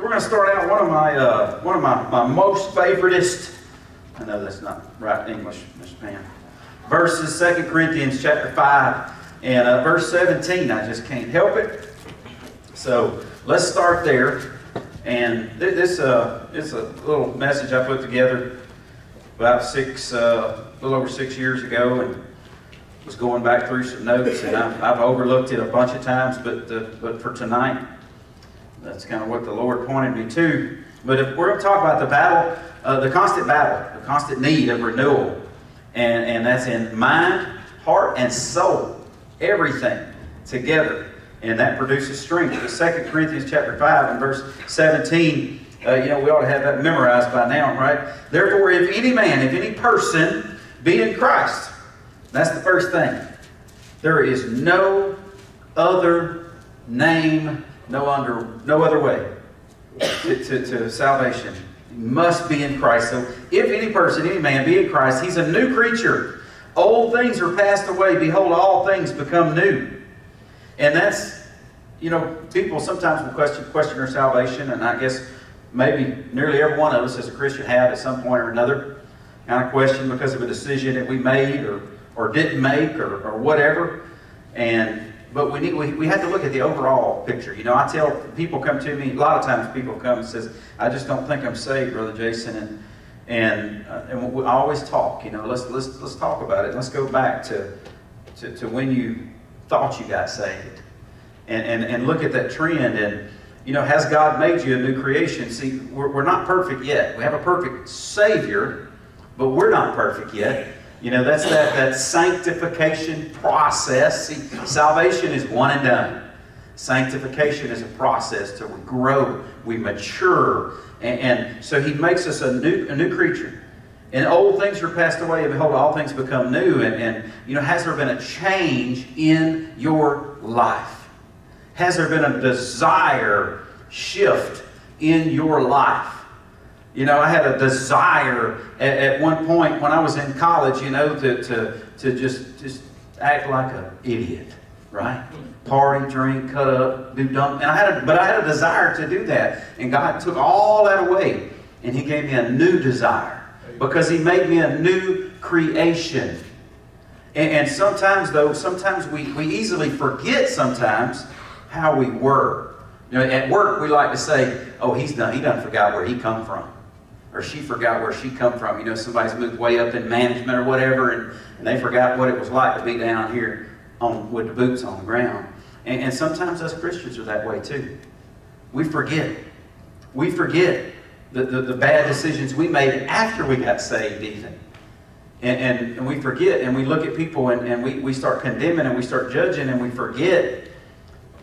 So we're going to start out one of my uh, one of my, my most favoriteest. I know that's not right English, Miss Pam. Verses 2 Corinthians chapter 5 and uh, verse 17. I just can't help it. So let's start there. And th- this uh, is a little message I put together about six, uh, a little over six years ago, and was going back through some notes, and I've, I've overlooked it a bunch of times, but uh, but for tonight, that's kind of what the Lord pointed me to. But if we're going to talk about the battle, uh, the constant battle, the constant need of renewal, and and that's in mind, heart, and soul, everything together and that produces strength. The Second Corinthians chapter 5 and verse 17, uh, you know, we ought to have that memorized by now, right? Therefore, if any man, if any person be in Christ, that's the first thing. There is no other name, no under, no other way to, to, to salvation. Must be in Christ. So, if any person, any man be in Christ, he's a new creature. Old things are passed away. Behold, all things become new. And that's, you know, people sometimes will question, question their salvation, and I guess maybe nearly every one of us as a Christian have at some point or another kind of question because of a decision that we made or, or didn't make or, or whatever. And but we need we, we have to look at the overall picture. You know, I tell people come to me a lot of times. People come and says, "I just don't think I'm saved, brother Jason," and and uh, and we always talk. You know, let's let's let's talk about it. Let's go back to to, to when you thought you got saved. And, and, and look at that trend. And, you know, has God made you a new creation? See, we're, we're not perfect yet. We have a perfect Savior, but we're not perfect yet. You know, that's that, that sanctification process. See, salvation is one and done. Sanctification is a process we grow, we mature. And, and so he makes us a new, a new creature. And old things are passed away, and behold, all things become new. And, and, you know, has there been a change in your life? Has there been a desire shift in your life? You know, I had a desire at, at one point when I was in college, you know, to, to, to just, just act like an idiot, right? Party, drink, cut up, do dumb. And I had a, but I had a desire to do that. And God took all that away, and He gave me a new desire because he made me a new creation. And, and, sometimes, though, sometimes we, we easily forget sometimes how we were. You know, at work, we like to say, oh, he's done, he done forgot where he come from. Or she forgot where she come from. You know, somebody's moved way up in management or whatever, and, and they forgot what it was like to be down here on, with the boots on the ground. And, and sometimes us Christians are that way too. We forget. We forget the, the, the, bad decisions we made after we got saved, even. And, and, and we forget and we look at people and, and we, we start condemning and we start judging and we forget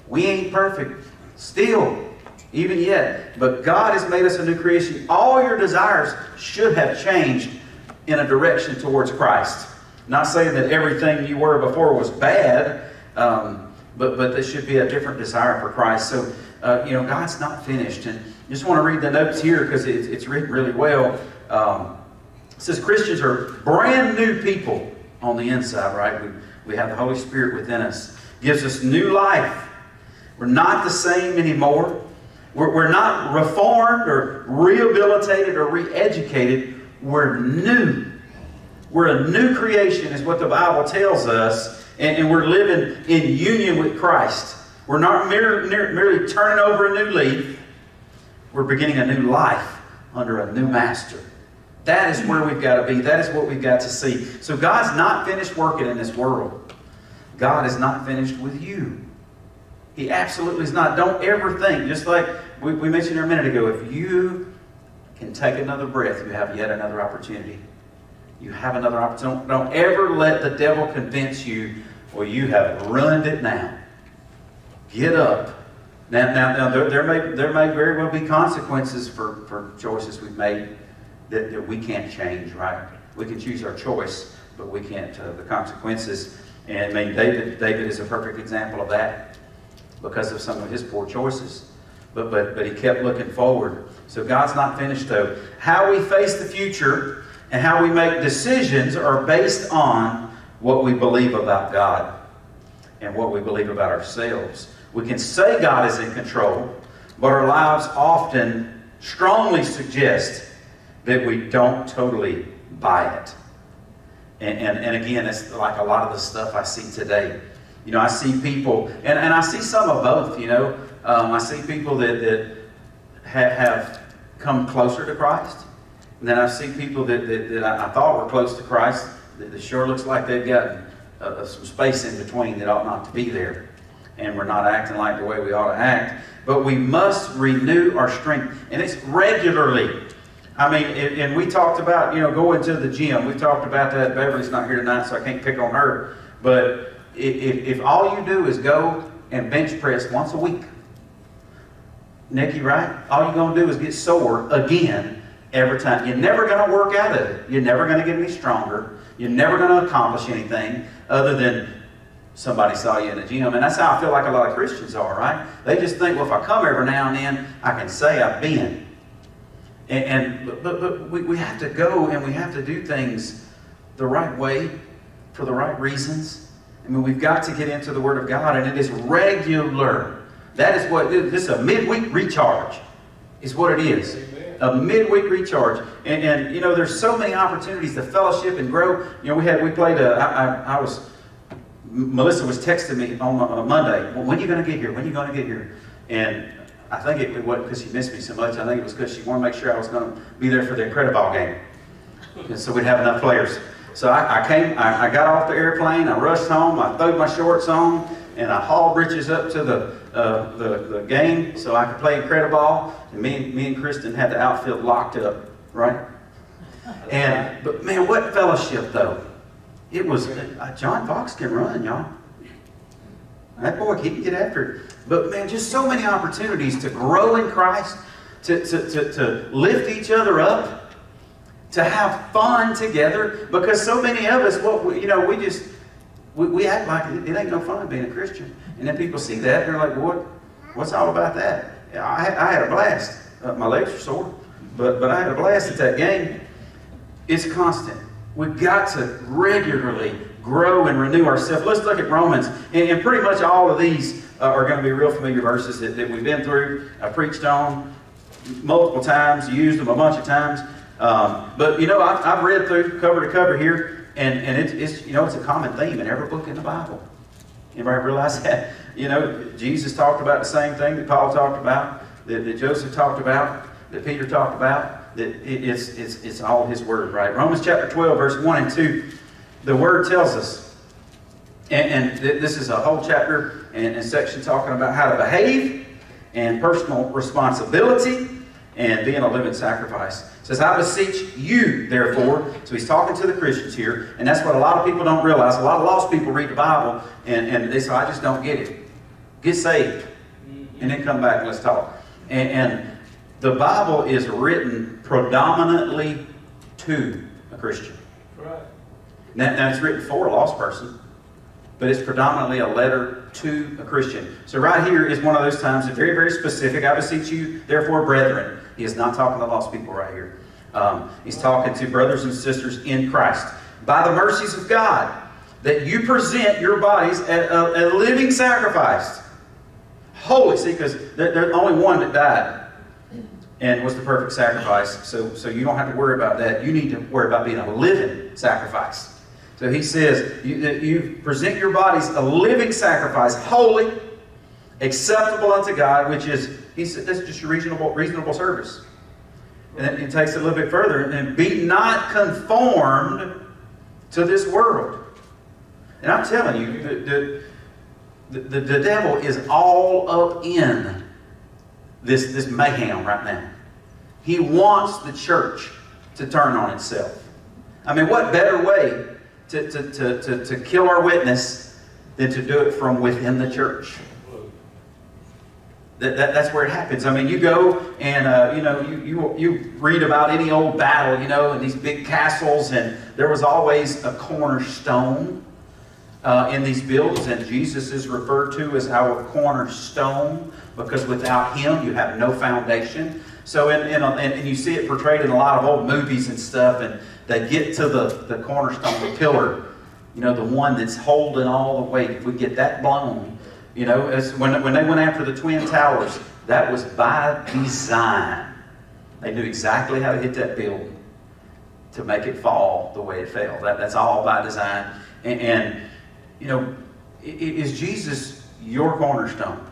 we ain't perfect still, even yet. But God has made us a new creation. All your desires should have changed in a direction towards Christ. Not saying that everything you were before was bad, um, but, but there should be a different desire for Christ. So, uh, you know, God's not finished. And just want to read the notes here because it's, it's written really well. Um, it says Christians are brand new people on the inside, right? We, we have the Holy Spirit within us. Gives us new life. We're not the same anymore. We're, we're not reformed or rehabilitated or re-educated. We're new. We're a new creation is what the Bible tells us. And, and we're living in union with Christ. We're not mere, merely turning over a new leaf. We're beginning a new life under a new master. That is where we've got to be. That is what we've got to see. So God's not finished working in this world. God is not finished with you. He absolutely is not. Don't ever think, just like we, we mentioned a minute ago, if you can take another breath, you have yet another opportunity. You have another opportunity. Don't, don't ever let the devil convince you, well, you have ruined it now. Get up now, now, now there, there, may, there may very well be consequences for, for choices we've made that, that we can't change, right? We can choose our choice, but we can't, uh, the consequences. And I mean, David, David is a perfect example of that because of some of his poor choices. But, but, but he kept looking forward. So God's not finished, though. How we face the future and how we make decisions are based on what we believe about God and what we believe about ourselves. We can say God is in control, but our lives often strongly suggest that we don't totally buy it. And, and, and again, it's like a lot of the stuff I see today. You know, I see people, and, and I see some of both, you know. Um, I see people that, that ha- have come closer to Christ. And then I see people that, that, that I, thought were close to Christ that, that sure looks like they've got uh, some space in between that ought not to be there. And we're not acting like the way we ought to act. But we must renew our strength. And it's regularly. I mean, and we talked about, you know, going to the gym. We talked about that. Beverly's not here tonight, so I can't pick on her. But if, if all you do is go and bench press once a week, Nikki, right? All you're going to do is get sore again every time. You're never going to work out of it. You're never going to get any stronger. You're never going to accomplish anything other than somebody saw you in the gym. And that's how I feel like a lot of Christians are, right? They just think, well, if I come every now and then, I can say I've been. And, and but, but, we, we have to go and we have to do things the right way for the right reasons. I mean, we've got to get into the Word of God, and it is regular. That is what this is a midweek recharge, is what it is. Amen. A midweek recharge, and, and you know, there's so many opportunities to fellowship and grow. You know, we had we played. A, I, I, I was Melissa was texting me on, on Monday. Well, when are you going to get here? When are you going to get here? And I think it was because she missed me so much. I think it was because she wanted to make sure I was going to be there for the Incredible game, and so we'd have enough players. So I, I came, I, I, got off the airplane, I rushed home, I threw my shorts on, and I hauled britches up to the, uh, the, the game so I could play Incredible. And me, me and Kristen had the outfield locked up, right? And but man, what fellowship though! It was uh, John Fox can run, y'all. That boy, he can get after it. But man, just so many opportunities to grow in Christ, to, to, to, to lift each other up, to have fun together. Because so many of us, what we, you know, we just we, we act like it, it, ain't no fun being a Christian. And then people see that, they're like, what? What's all about that? I, I had a blast. Uh, my legs are sore, but but I had a blast at that game. It's constant. We've got to regularly grow and renew ourselves. Let's look at Romans. And, and pretty much all of these uh, are going to be real familiar verses that, that we've been through, I preached on multiple times, used them a bunch of times. Um, but, you know, I, have read through cover to cover here, and, and it's, it's, you know, it's a common theme in every book in the Bible. Anybody realize that? You know, Jesus talked about the same thing that Paul talked about, that, that Joseph talked about, that Peter talked about, that it, it's, it's, it's all his word, right? Romans chapter 12, verse 1 and 2 the Word tells us, and, and th this is a whole chapter and, and section talking about how to behave and personal responsibility and being a living sacrifice. It says, I beseech you, therefore. So he's talking to the Christians here, and that's what a lot of people don't realize. A lot of lost people read the Bible and, and they say, I just don't get it. Get saved. And then come back and let's talk. And, and the Bible is written predominantly to a Christian. Now, now it's written for a lost person, but it's predominantly a letter to a Christian. So right here is one of those times, very, very specific. I beseech you, therefore, brethren. He is not talking to lost people right here. Um, he's talking to brothers and sisters in Christ. By the mercies of God, that you present your bodies a, a, living sacrifice. Holy, see, because there's only one that died and was the perfect sacrifice. So, so you don't have to worry about that. You need to worry about being a living sacrifice. So he says, you, you present your bodies a living sacrifice, holy, acceptable unto God, which is, he said, that's just reasonable, reasonable service. And he takes it a little bit further, and be not conformed to this world. And I'm telling you, the, the, the, the devil is all up in this, this mayhem right now. He wants the church to turn on itself. I mean, what better way to, to, to, to, to kill our witness than to do it from within the church. That, that, that's where it happens. I mean, you go and, uh, you know, you, you, you read about any old battle, you know, and these big castles, and there was always a cornerstone uh, in these buildings, and Jesus is referred to as our cornerstone because without him, you have no foundation. So, in, in a, and, and you see it portrayed in a lot of old movies and stuff, and they get to the, the cornerstone, the pillar, you know, the one that's holding all the weight. If we get that blown, you know, as when, when they went after the Twin Towers, That was by design. They knew exactly how to hit that building to make it fall the way it fell. That, that's all by design. And, and you know, is Jesus your cornerstone?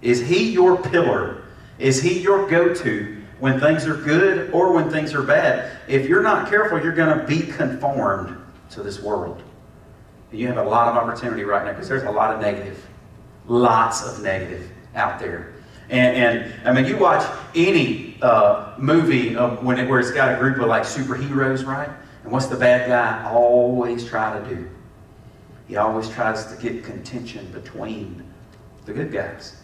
Is he your pillar? Is he your go-to when things are good or when things are bad? If you're not careful, you're going to be conformed to this world. You have a lot of opportunity right now because there's a lot of negative. Lots of negative out there. And, and I mean, you watch any uh, movie of when it, where it's got a group of like superheroes, right? And what's the bad guy always try to do? He always tries to get contention between the good guys.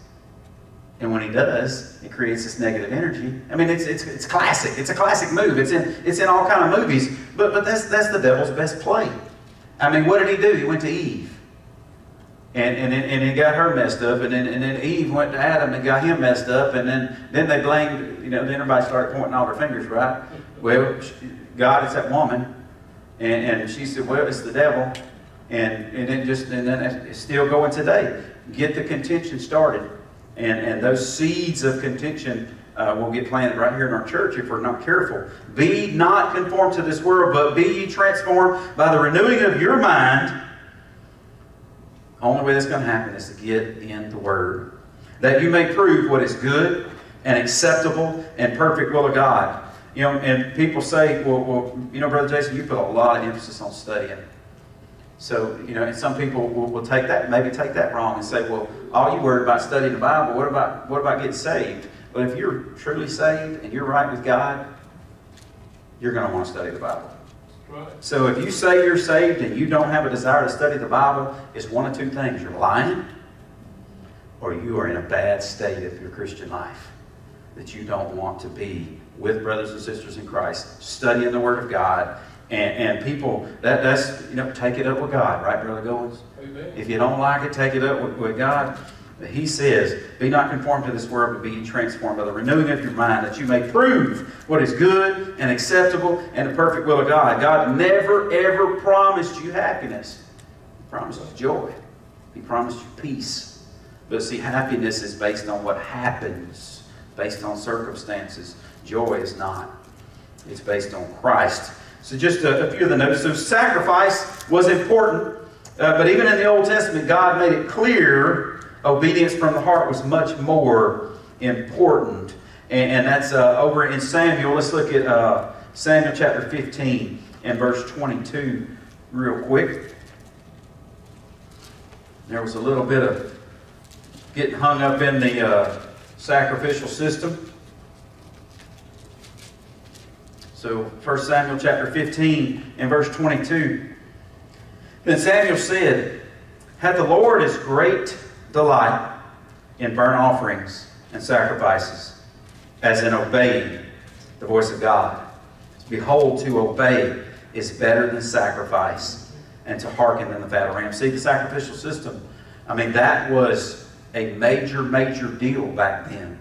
And when he does, it creates this negative energy. I mean, it's, it's, it's classic. It's a classic move. It's in, it's in all kind of movies. But, but that's, that's the devil's best play. I mean, what did he do? He went to Eve. And, and, and he got her messed up, and then, and then Eve went to Adam and got him messed up, and then, then they blamed, you know, then everybody started pointing all their fingers, right? Well, God, it's that woman. And, and she said, well, it's the devil. And, and then just, and then it's still going today. Get the contention started. And, and those seeds of contention uh, will get planted right here in our church if we're not careful. Be not conformed to this world, but be ye transformed by the renewing of your mind only way that's going to happen is to get in the Word. That you may prove what is good and acceptable and perfect will of God. You know, and people say, well, well, you know, Brother Jason, you put a lot of emphasis on studying. So, you know, and some people will, will take that, maybe take that wrong and say, well, all you worried about studying the Bible, what about, what about getting saved? Well, if you're truly saved and you're right with God, you're going to want to study the Bible. So if you say you're saved and you don't have a desire to study the Bible, it's one of two things. You're lying or you are in a bad state of your Christian life that you don't want to be with brothers and sisters in Christ, studying the Word of God. And, and people, that, that's, you know, take it up with God, right, Brother Goins? If you don't like it, take it up with, with God. He says, Be not conformed to this world, but be transformed by the renewing of your mind, that you may prove what is good and acceptable and the perfect will of God. God never, ever promised you happiness. He promised you joy. He promised you peace. But see, happiness is based on what happens, based on circumstances. Joy is not. It's based on Christ. So just a, a few of the notes. So sacrifice was important, uh, but even in the Old Testament, God made it clear obedience from the heart was much more important. And, and that's uh, over in Samuel. Let's look at uh, Samuel chapter 15 and verse 22 real quick. There was a little bit of getting hung up in the uh, sacrificial system. So 1 Samuel chapter 15 and verse 22. Then Samuel said, Had the Lord as great delight in burnt offerings and sacrifices as in obeying the voice of God. Behold, to obey is better than sacrifice, and to hearken than the fat of ram. See, the sacrificial system, I mean, that was a major, major deal back then.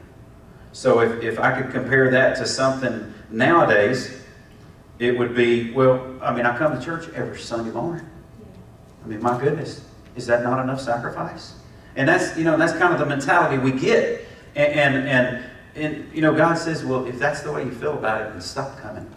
So if, if I could compare that to something nowadays, it would be, well, I mean, I come to church every Sunday morning. I mean, my goodness, is that not enough sacrifice? And that's, you know, that's kind of the mentality we get. And, and, and, and, you know, God says, well, if that's the way you feel about it, then stop coming.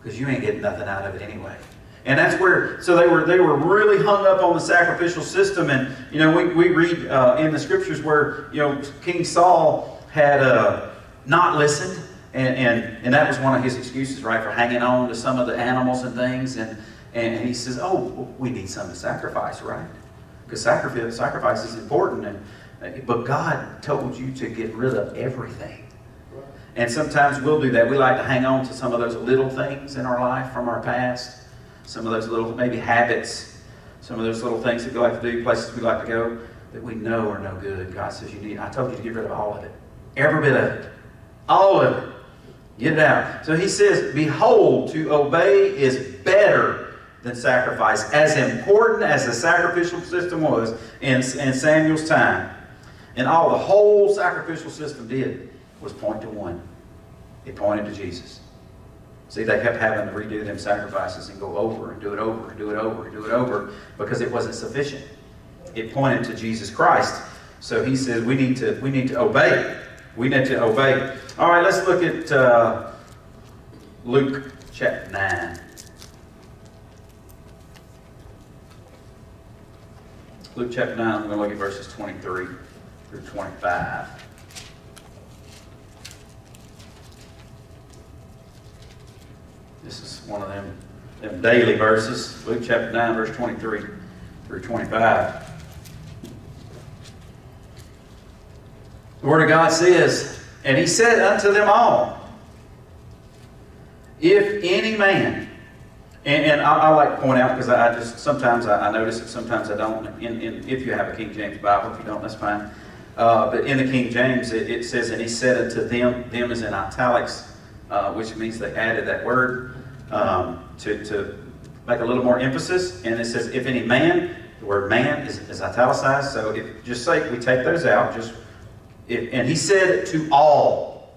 Because you ain't getting nothing out of it anyway. And that's where, so they were, they were really hung up on the sacrificial system. And, you know, we, we read uh, in the scriptures where, you know, King Saul had uh, not listened. And, and, and that was one of his excuses, right, for hanging on to some of the animals and things. And, and he says, oh, we need some to sacrifice, right? Because sacrifice, sacrifice is important. And, uh, but God told you to get rid of everything. And sometimes we'll do that. We like to hang on to some of those little things in our life from our past, some of those little maybe habits, some of those little things that we like to do, places we like to go that we know are no good. God says you need. I told you to get rid of all of it, every bit of it, all of it. Get it out. So he says, "Behold, to obey is better." Than sacrifice, as important as the sacrificial system was in, in Samuel's time. And all the whole sacrificial system did was point to one. It pointed to Jesus. See, they kept having to redo them sacrifices and go over and do it over and do it over and do it over because it wasn't sufficient. It pointed to Jesus Christ. So he says we need to we need to obey. we need to obey. All right, let's look at uh, Luke chapter 9. Luke chapter 9, we're going to look at verses 23 through 25. This is one of them, them daily verses. Luke chapter 9, verse 23 through 25. The Word of God says, And he said unto them all, If any man, and, and I, I, like to point out because I, I, just sometimes I, I, notice it, sometimes I don't. In, in, if you have a King James Bible, if you don't, that's fine. Uh, but in the King James, it, it, says, And he said unto them, them is in italics, uh, which means they added that word um, to, to make a little more emphasis. And it says, If any man, the word man is, is italicized, so if just say we take those out, just if, and he said to all,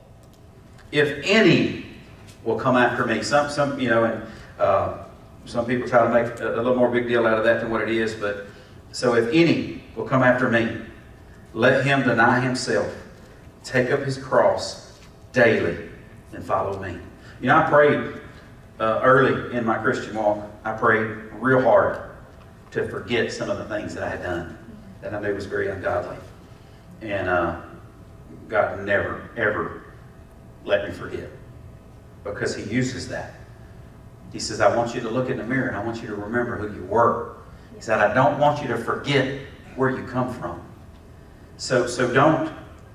if any will come after me. Some, some, you know, and uh, some people try to make a, a, little more big deal out of that than what it is. But so if any will come after me, let him deny himself, take up his cross daily, and follow me. You know, I prayed uh, early in my Christian walk. I prayed real hard to forget some of the things that I had done that I knew was very ungodly, and. Uh, God never, ever let me forget because He uses that. He says, I want you to look in the mirror and I want you to remember who you were. He said, I don't want you to forget where you come from. So, so don't,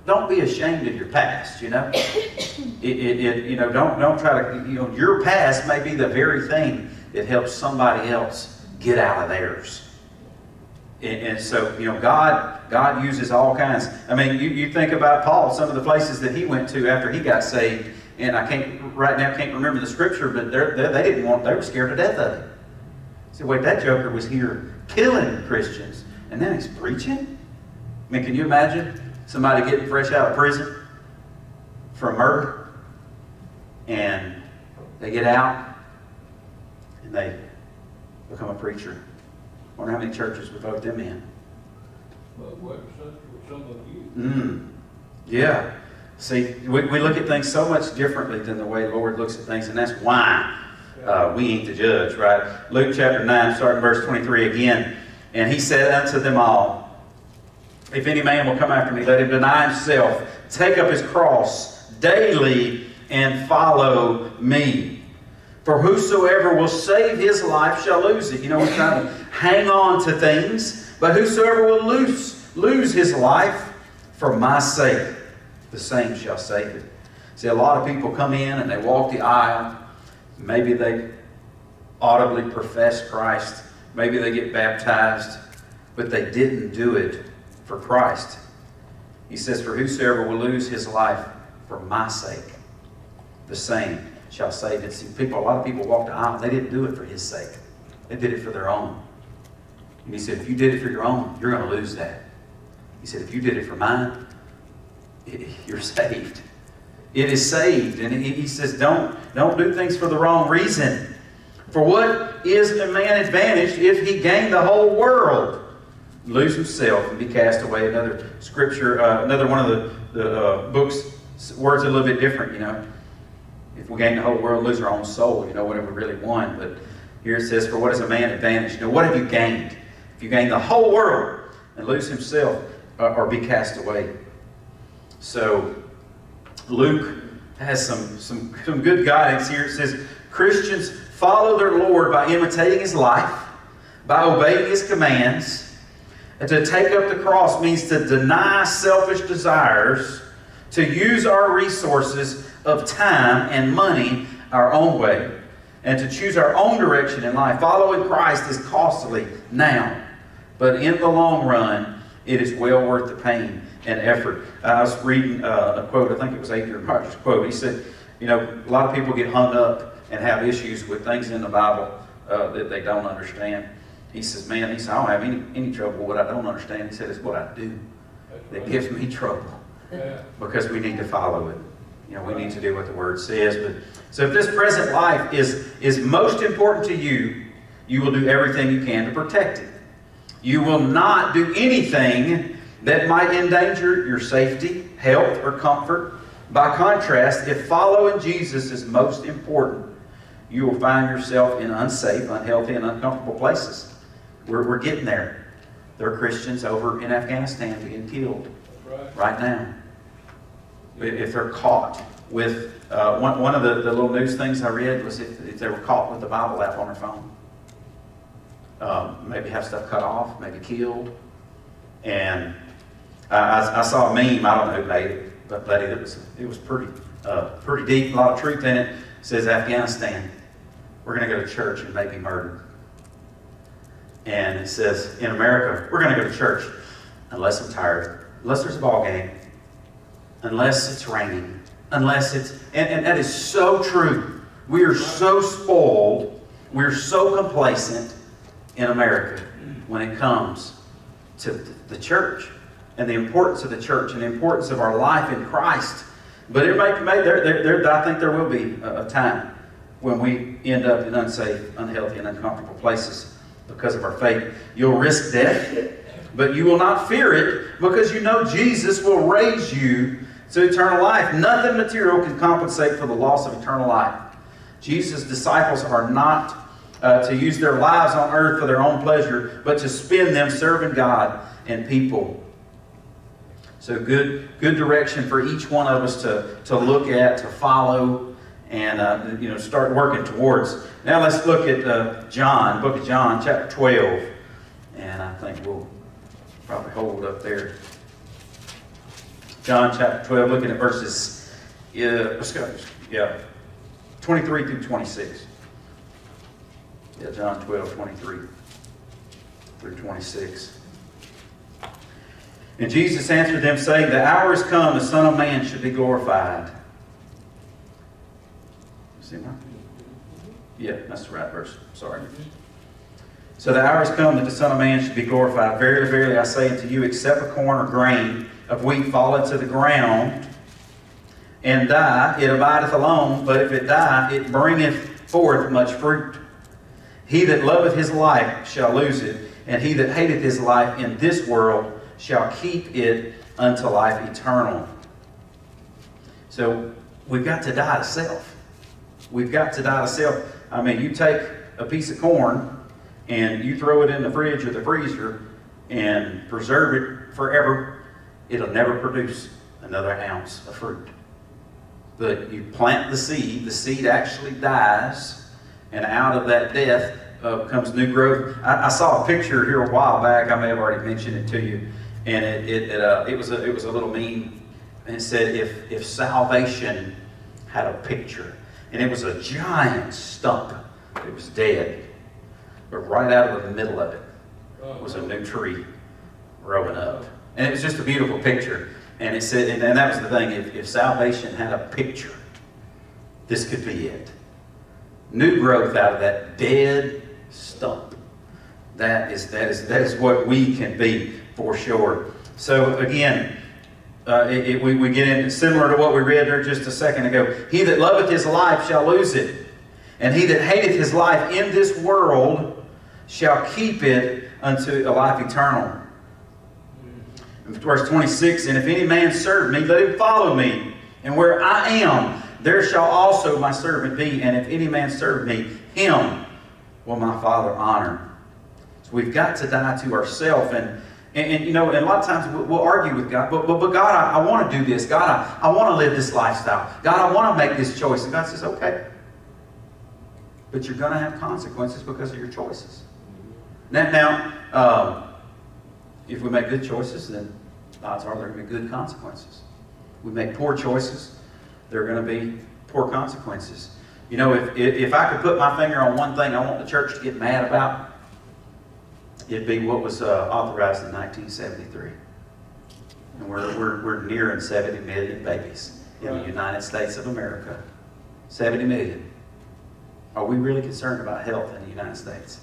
don't be ashamed of your past, you know. It, it, it, you know, don't, don't try to, you know, your past may be the very thing that helps somebody else get out of theirs. And, and, so, you know, God, God uses all kinds. I mean, you, you think about Paul, some of the places that he went to after he got saved, and I can't, right now, can't remember the scripture, but they're, they're, they did not want, they were scared to death of it. So, wait, that joker was here killing Christians, and then he's preaching? I mean, can you imagine somebody getting fresh out of prison for murder, and they get out, and they become a preacher? wonder how many churches would vote them in. Well, some of you. Mm. Yeah. See, we, we look at things so much differently than the way the Lord looks at things, and that's why uh, we ain't the judge, right? Luke chapter 9, starting verse 23 again. And he said unto them all, If any man will come after me, let him deny himself, take up his cross daily, and follow me. For whosoever will save his life shall lose it. You know, we're trying to hang on to things, but whosoever will lose, lose his life for my sake, the same shall save it. See, a lot of people come in and they walk the aisle. Maybe they audibly profess Christ. Maybe they get baptized, but they didn't do it for Christ. He says, For whosoever will lose his life for my sake, the same shall save it. See, people, a lot of people walk the aisle, they didn't do it for his sake. They did it for their own. And he said, if you did it for your own, you're going to lose that. He said, if you did it for mine, you're saved. It is saved. And he says, don't, don't do things for the wrong reason. For what is a man advantaged if he gain the whole world, lose himself, and be cast away? Another scripture, uh, another one of the, the uh, books, words are a little bit different, you know. If we gain the whole world, lose our own soul, you know, what have we really won? But here it says, for what is a man advantaged? Know, what have you gained? If you gain the whole world and lose himself uh, or be cast away. So Luke has some, some, some good guidance here. It says, Christians follow their Lord by imitating his life, by obeying his commands. And to take up the cross means to deny selfish desires, to use our resources of time and money our own way, and to choose our own direction in life. Following Christ is costly now. But in the long run, it is well worth the pain and effort. I was reading uh, a quote, I think it was Adrian Rogers' quote. He said, you know, a lot of people get hung up and have issues with things in the Bible uh, that they don't understand. He says, man, he said, I don't have any, any trouble with what I don't understand. He said, it's what I do that gives me trouble yeah. because we need to follow it. You know, we need to do what the Word says. But So if this present life is, is most important to you, you will do everything you can to protect it. You will not do anything that might endanger your safety, health, or comfort. By contrast, if following Jesus is most important, you will find yourself in unsafe, unhealthy, and uncomfortable places. We're, we're getting there. There are Christians over in Afghanistan being killed Right. right now. If they're caught with, uh, one, one of the, the little news things I read was if, if they were caught with the Bible app on their phone. Um, maybe have stuff cut off, maybe killed. And I, I, saw a meme, I don't know who made it, but buddy, it was, it was pretty, uh, pretty deep, a lot of truth in it. It says Afghanistan, we're going to go to church and maybe murdered. And it says in America, we're going to go to church unless I'm tired, unless there's a ball game, unless it's raining, unless it's, and, and that is so true. We are so spoiled, we're so complacent in America when it comes to the church and the importance of the church and the importance of our life in Christ. But there may, may there, there, there, I think there will be a, a time when we end up in unsafe, unhealthy, and uncomfortable places because of our faith. You'll risk death, but you will not fear it because you know Jesus will raise you to eternal life. Nothing material can compensate for the loss of eternal life. Jesus' disciples are not uh, to use their lives on earth for their own pleasure, but to spend them serving God and people. So good, good direction for each one of us to, to look at, to follow, and uh, you know start working towards. Now let's look at uh, John, book of John, chapter 12, and I think we'll probably hold up there. John chapter 12, looking at verses, yeah, let's go, yeah, 23 through 26. Yeah, John 12, 23 through 26. And Jesus answered them, saying, The hour is come, the Son of Man should be glorified. See my? Yeah, that's the right verse. Sorry. So the hour is come that the Son of Man should be glorified. Verily, verily, I say unto you, except a corn or grain of wheat fall into the ground and die, it abideth alone, but if it die, it bringeth forth much fruit. He that loveth his life shall lose it, and he that hateth his life in this world shall keep it unto life eternal. So we've got to die to self. We've got to die to self. I mean, you take a piece of corn and you throw it in the fridge or the freezer and preserve it forever, it'll never produce another ounce of fruit. But you plant the seed, the seed actually dies, and out of that death uh, comes new growth. I, I, saw a picture here a while back. I may have already mentioned it to you, and it it, it, uh, it was a, it was a little meme, and it said if if salvation had a picture, and it was a giant stump. It was dead, but right out of the middle of it was a new tree growing up, and it was just a beautiful picture. And it said, and, and that was the thing. If, if salvation had a picture, this could be it. New growth out of that dead stump. That is that is that is what we can be for sure. So again, uh, it, it, we, we get into similar to what we read there just a second ago. He that loveth his life shall lose it, and he that hateth his life in this world shall keep it unto a life eternal. Verse 26, And if any man serve me, let him follow me. And where I am, there shall also my servant be. And if any man serve me, him will my Father honor. So we've got to die to ourselves. And, and, and, you know, and a lot of times we'll, we'll argue with God, but, but, but God, I, I want to do this. God, I, I want to live this lifestyle. God, I want to make this choice. And God says, okay. But you're going to have consequences because of your choices. Now, now um, if we make good choices, then odds are there are going to be good consequences. We make poor choices, there are going to be poor consequences. You know, if, if I could put my finger on one thing I want the church to get mad about, it'd be what was uh, authorized in 1973. And we're, we're, we're nearing 70 million babies in the United States of America. 70 million. Are we really concerned about health in the United States?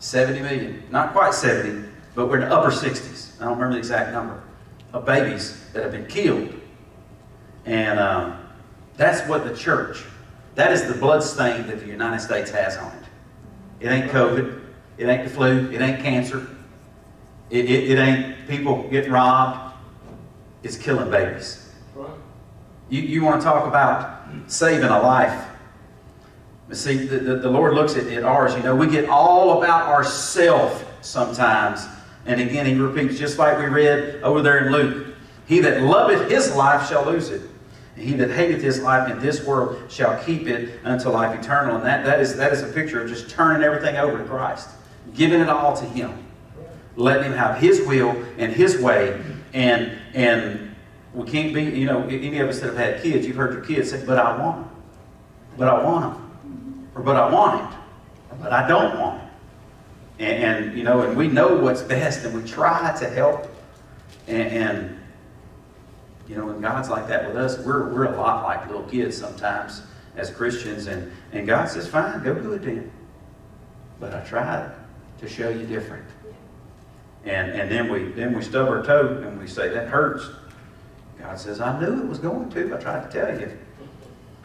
70 million. Not quite 70, but we're in the upper 60s. I don't remember the exact number of babies that have been killed. And um, that's what the church, that is the blood stain that the United States has on it. It ain't COVID. It ain't the flu. It ain't cancer. It, it, it ain't people getting robbed. It's killing babies. You, you want to talk about saving a life. But see, the, the, the Lord looks at, at ours. You know, we get all about ourself sometimes. And again, he repeats, just like we read over there in Luke He that loveth his life shall lose it. He that hateth his life in this world shall keep it unto life eternal. And that, that, is, that is a picture of just turning everything over to Christ, giving it all to him. Letting him have his will and his way. And, and we can't be, you know, any of us that have had kids, you've heard your kids say, but I want them. But I want them or but I want it, but I don't want it. And, and, you know, and we know what's best, and we try to help. And, and you know, when God's like that with us, we're, we're a lot like little kids sometimes as Christians, and, and God says, fine, go do it then. But I tried to show you different. And, and then we then we stub our toe and we say, that hurts. God says, I knew it was going to. I tried to tell you.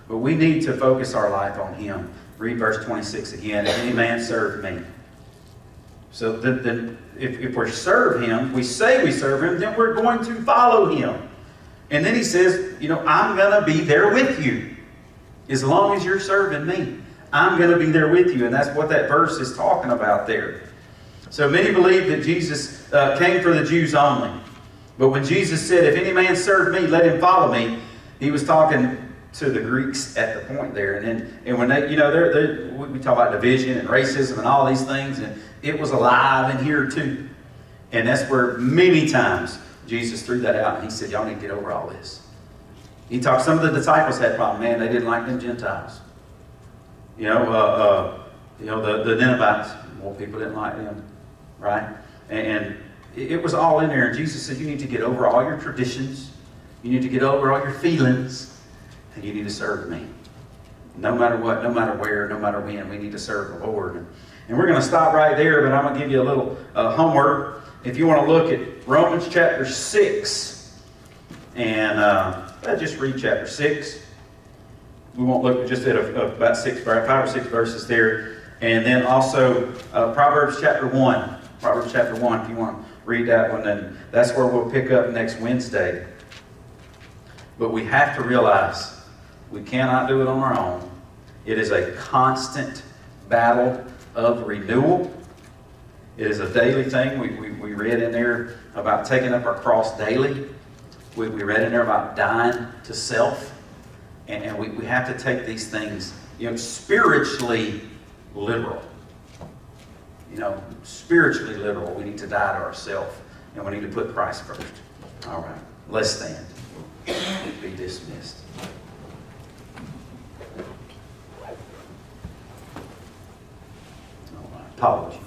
But we need to focus our life on Him. Read verse 26 again. If any man serve me. So then, if, if we serve him, we say we serve him, then we're going to follow him. And then he says, you know, I'm going to be there with you. As long as you're serving me, I'm going to be there with you. And that's what that verse is talking about there. So many believe that Jesus uh, came for the Jews only. But when Jesus said, if any man serve me, let him follow me, he was talking to the Greeks at the point there. And then, and when they, you know, they're, they're, we talk about division and racism and all these things, and it was alive in here too. And that's where many times Jesus threw that out and he said, Y'all need to get over all this. He talked, some of the disciples had problem. Man, they didn't like them Gentiles. You know, uh, uh, you know, the, the Ninevites, more people didn't like them, right? And, and it was all in there. And Jesus said, You need to get over all your traditions. You need to get over all your feelings and you need to serve me. No matter what, no matter where, no matter when, we need to serve the Lord. And we're going to stop right there, but I'm going to give you a little uh, homework. If you want to look at Romans chapter 6, and uh, just read chapter 6. We won't look just at a, a, about six, five or six verses there. And then also uh, Proverbs chapter 1. Proverbs chapter 1, if you want to read that one, then that's where we'll pick up next Wednesday. But we have to realize we cannot do it on our own. It is a constant battle of renewal. It is a daily thing. We, we, we read in there about taking up our cross daily. We, we read in there about dying to self. And, and we, we have to take these things, you know, spiritually literal. You know, spiritually literal. We need to die to ourselves. And we need to put Christ first. All right. Let's stand. Be dismissed. Please.